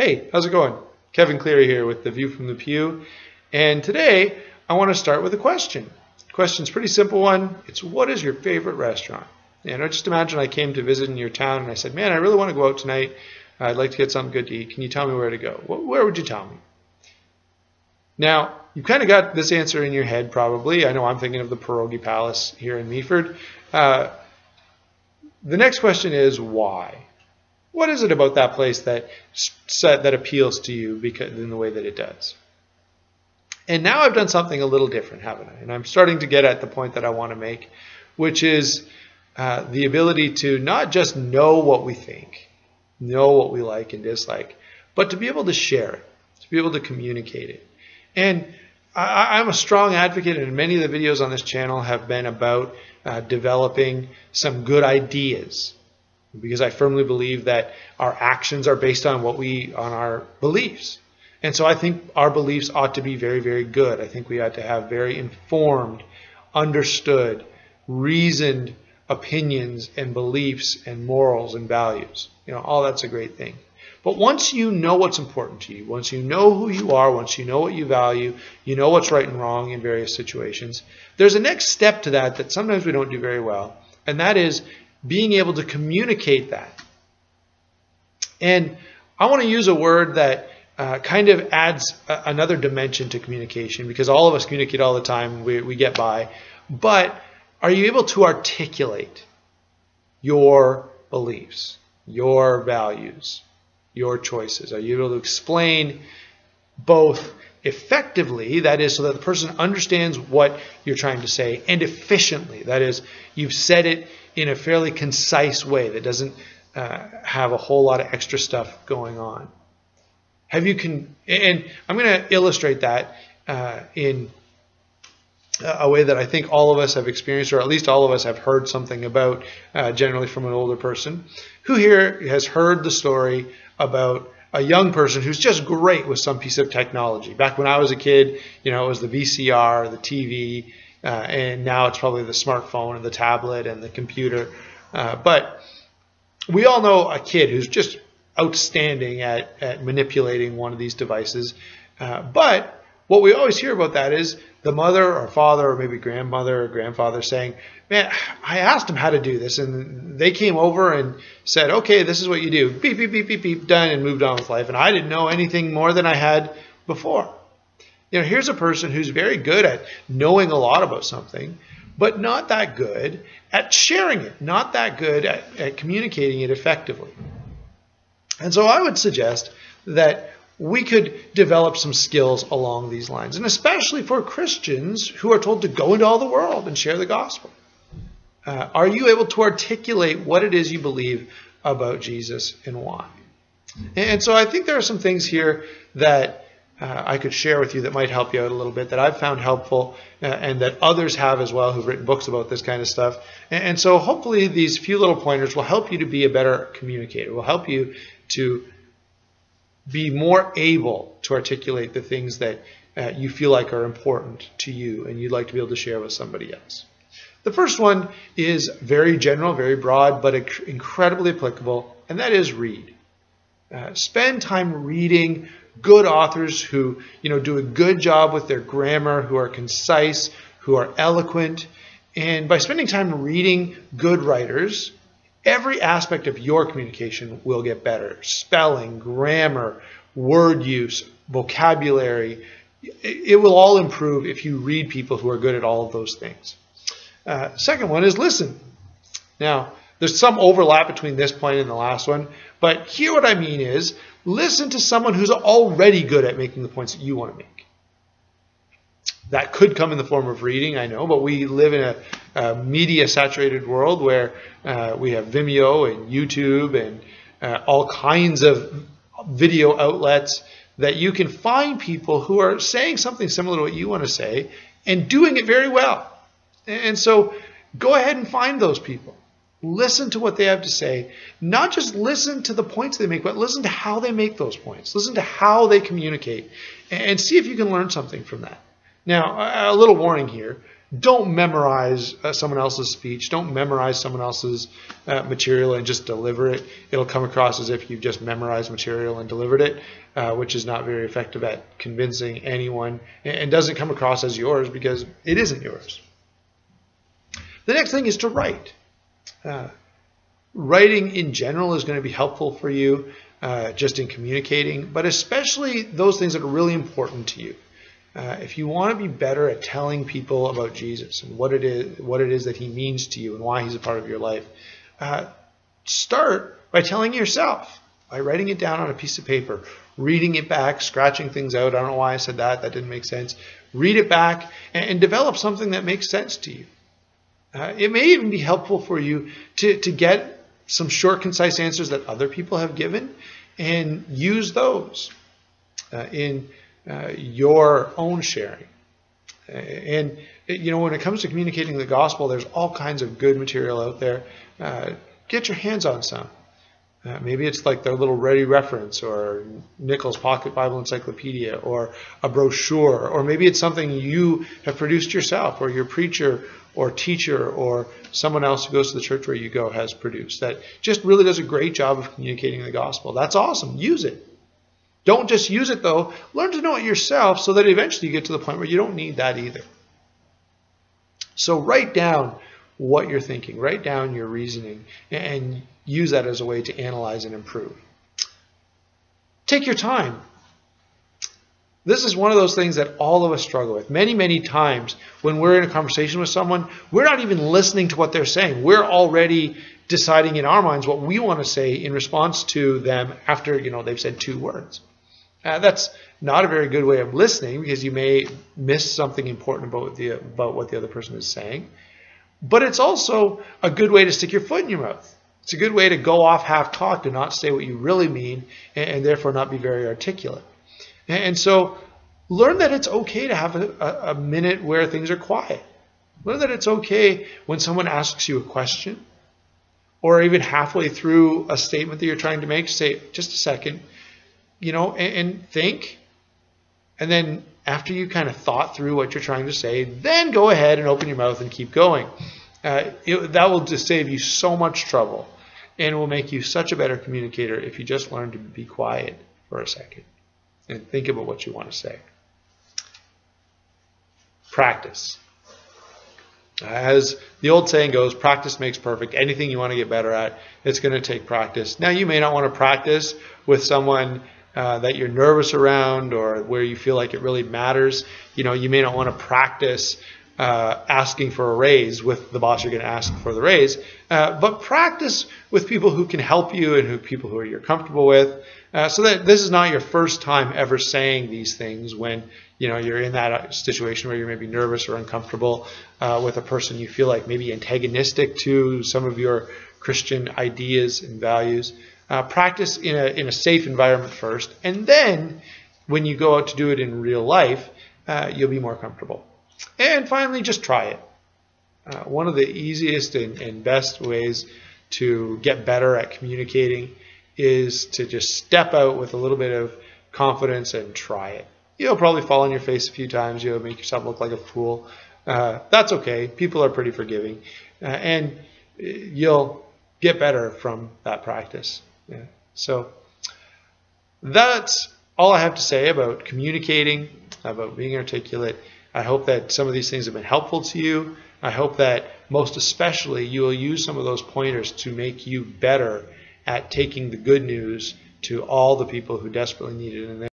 Hey, how's it going? Kevin Cleary here with The View from the Pew. And today I want to start with a question. The question's a pretty simple one. It's what is your favorite restaurant? And I just imagine I came to visit in your town and I said, man, I really want to go out tonight. I'd like to get something good to eat. Can you tell me where to go? Where would you tell me? Now, you've kind of got this answer in your head probably. I know I'm thinking of the Pierogi Palace here in Meaford. Uh, the next question is why? What is it about that place that that appeals to you because in the way that it does? And now I've done something a little different, haven't I? And I'm starting to get at the point that I want to make, which is uh, the ability to not just know what we think, know what we like and dislike, but to be able to share it, to be able to communicate it. And I, am a strong advocate, and many of the videos on this channel have been about uh, developing some good ideas because I firmly believe that our actions are based on what we on our beliefs. And so I think our beliefs ought to be very, very good. I think we ought to have very informed, understood, reasoned opinions and beliefs and morals and values. You know, all that's a great thing. But once you know what's important to you, once you know who you are, once you know what you value, you know what's right and wrong in various situations, there's a next step to that that sometimes we don't do very well, and that is being able to communicate that. And I want to use a word that uh, kind of adds a, another dimension to communication because all of us communicate all the time, we, we get by. But are you able to articulate your beliefs, your values, your choices? Are you able to explain both effectively, that is, so that the person understands what you're trying to say, and efficiently, that is, you've said it in a fairly concise way that doesn't uh, have a whole lot of extra stuff going on. Have you can, and I'm going to illustrate that uh, in a way that I think all of us have experienced, or at least all of us have heard something about, uh, generally from an older person. Who here has heard the story about a young person who's just great with some piece of technology? Back when I was a kid, you know, it was the VCR, the TV, uh, and now it's probably the smartphone and the tablet and the computer. Uh, but we all know a kid who's just outstanding at, at manipulating one of these devices. Uh, but what we always hear about that is the mother or father or maybe grandmother or grandfather saying, man, I asked them how to do this. And they came over and said, okay, this is what you do. Beep, beep, beep, beep, beep, done, and moved on with life. And I didn't know anything more than I had before. You know, here's a person who's very good at knowing a lot about something, but not that good at sharing it, not that good at, at communicating it effectively. And so I would suggest that we could develop some skills along these lines, and especially for Christians who are told to go into all the world and share the gospel. Uh, are you able to articulate what it is you believe about Jesus and why? And so I think there are some things here that uh, I could share with you that might help you out a little bit that I've found helpful uh, and that others have as well who've written books about this kind of stuff. And, and so hopefully these few little pointers will help you to be a better communicator, will help you to be more able to articulate the things that uh, you feel like are important to you and you'd like to be able to share with somebody else. The first one is very general, very broad, but incredibly applicable, and that is read. Uh, spend time reading good authors who you know do a good job with their grammar, who are concise, who are eloquent, and by spending time reading good writers, every aspect of your communication will get better. Spelling, grammar, word use, vocabulary, it will all improve if you read people who are good at all of those things. Uh, second one is listen. Now, there's some overlap between this point and the last one, but here what I mean is listen to someone who's already good at making the points that you want to make. That could come in the form of reading, I know, but we live in a, a media saturated world where uh, we have Vimeo and YouTube and uh, all kinds of video outlets that you can find people who are saying something similar to what you want to say and doing it very well. And so go ahead and find those people. Listen to what they have to say. Not just listen to the points they make, but listen to how they make those points. Listen to how they communicate and see if you can learn something from that. Now, a little warning here. don't memorize uh, someone else's speech. Don't memorize someone else's uh, material and just deliver it. It'll come across as if you've just memorized material and delivered it, uh, which is not very effective at convincing anyone and doesn't come across as yours because it isn't yours. The next thing is to write. Uh, writing in general is going to be helpful for you uh, just in communicating, but especially those things that are really important to you. Uh, if you want to be better at telling people about Jesus and what it is, what it is that He means to you and why He's a part of your life, uh, start by telling yourself, by writing it down on a piece of paper, reading it back, scratching things out. I don't know why I said that. That didn't make sense. Read it back and, and develop something that makes sense to you. Uh, it may even be helpful for you to, to get some short, concise answers that other people have given and use those uh, in uh, your own sharing. And, you know, when it comes to communicating the gospel, there's all kinds of good material out there. Uh, get your hands on some. Uh, maybe it's like their little ready reference or Nichols Pocket Bible Encyclopedia or a brochure, or maybe it's something you have produced yourself or your preacher or teacher or someone else who goes to the church where you go has produced that just really does a great job of communicating the gospel. That's awesome. Use it. Don't just use it though. Learn to know it yourself so that eventually you get to the point where you don't need that either. So write down what you're thinking, write down your reasoning, and use that as a way to analyze and improve. Take your time. This is one of those things that all of us struggle with. Many, many times when we're in a conversation with someone, we're not even listening to what they're saying. We're already deciding in our minds what we want to say in response to them after, you know, they've said two words. Uh, that's not a very good way of listening because you may miss something important about the about what the other person is saying. But it's also a good way to stick your foot in your mouth. It's a good way to go off half-cocked and not say what you really mean, and, and therefore not be very articulate. And, so, learn that it's okay to have a, a minute where things are quiet. Learn that it's okay when someone asks you a question, or even halfway through a statement that you're trying to make, say, just a second you know, and, and think. And then after you kind of thought through what you're trying to say, then go ahead and open your mouth and keep going. Uh, it, that will just save you so much trouble and will make you such a better communicator if you just learn to be quiet for a second and think about what you want to say. Practice. As the old saying goes, practice makes perfect. Anything you want to get better at, it's going to take practice. Now, you may not want to practice with someone uh, that you're nervous around or where you feel like it really matters. You know, you may not want to practice uh, asking for a raise with the boss you're going to ask for the raise, uh, but practice with people who can help you and who people who you're comfortable with, uh, so that this is not your first time ever saying these things when you know you're in that situation where you're maybe nervous or uncomfortable uh, with a person you feel like maybe antagonistic to some of your Christian ideas and values. Uh, practice in a, in a safe environment first, and then when you go out to do it in real life, uh, you'll be more comfortable. And finally, just try it. Uh, one of the easiest and, and best ways to get better at communicating is to just step out with a little bit of confidence and try it. You'll probably fall on your face a few times. You'll make yourself look like a fool. Uh, that's okay. People are pretty forgiving. Uh, and you'll get better from that practice. Yeah. So that's all I have to say about communicating, about being articulate. I hope that some of these things have been helpful to you. I hope that most especially you will use some of those pointers to make you better at taking the good news to all the people who desperately need it